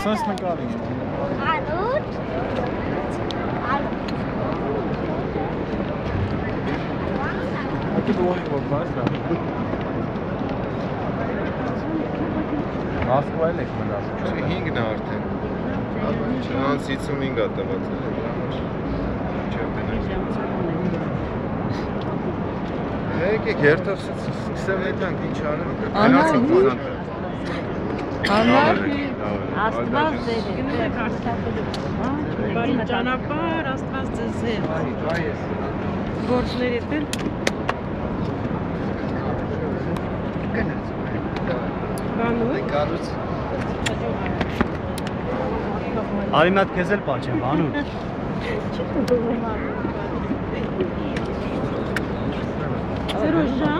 Սենց նկարի։ Անուտ։ Անուտ։ Ակի դուհի որ բասա։ Մոսկվայել եք մնաս։ Չէ 5-ն է արդեն։ Չնայած 55 է տված։ Չէ, Եկեք երթով սկսեմ նետանք ինչ անենք։ Անա, Անա, Աստված ձեր բարի ճանապարհ, Աստված ձեզ հետ։ Գործներիդ էլ Բանու։ Արի մատ քեզ էլ պաչեմ, անու։ Սերոժ ջան, Լանի,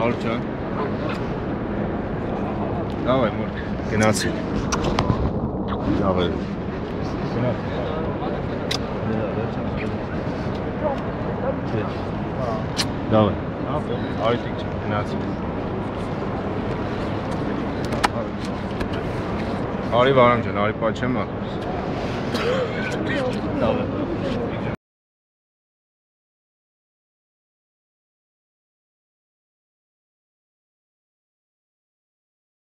Արչան։ Դավայ մոր գնացի։ Իրավեր։ Գնա։ Դավայ է։ Այդիկ ջան, գնացի։ Արի վարամ ջան, արի պաչեմ ա։ Լավ է։